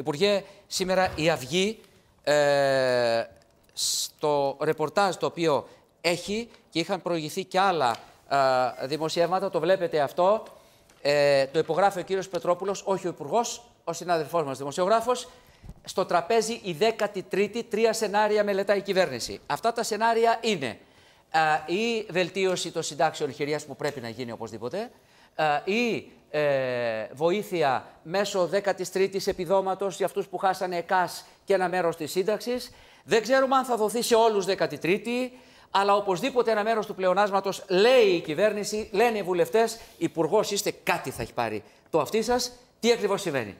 Υπουργέ, σήμερα η Αυγή ε, στο ρεπορτάζ το οποίο έχει και είχαν προηγηθεί και άλλα ε, δημοσιεύματα, το βλέπετε αυτό, ε, το υπογράφει ο κύριος Πετρόπουλος, όχι ο υπουργός, ο συνάδελφός μας δημοσιογράφος, στο τραπέζι η 13η, τρία σενάρια μελετάει η κυβέρνηση. Αυτά τα σενάρια είναι ε, η βελτίωση των συντάξεων χειριάς που πρέπει να γίνει οπωσδήποτε, ε, η ε, βοήθεια μέσω 13ης επιδόματος για αυτούς που χάσανε ΕΚΑΣ και ένα μέρος της σύνταξης. Δεν ξέρουμε αν θα δοθεί σε όλους 13η, αλλά οπωσδήποτε ένα μέρος του πλεονάσματος λέει η κυβέρνηση, λένε οι βουλευτές, υπουργός είστε κάτι θα έχει πάρει το αυτή σας. Τι ακριβώς συμβαίνει;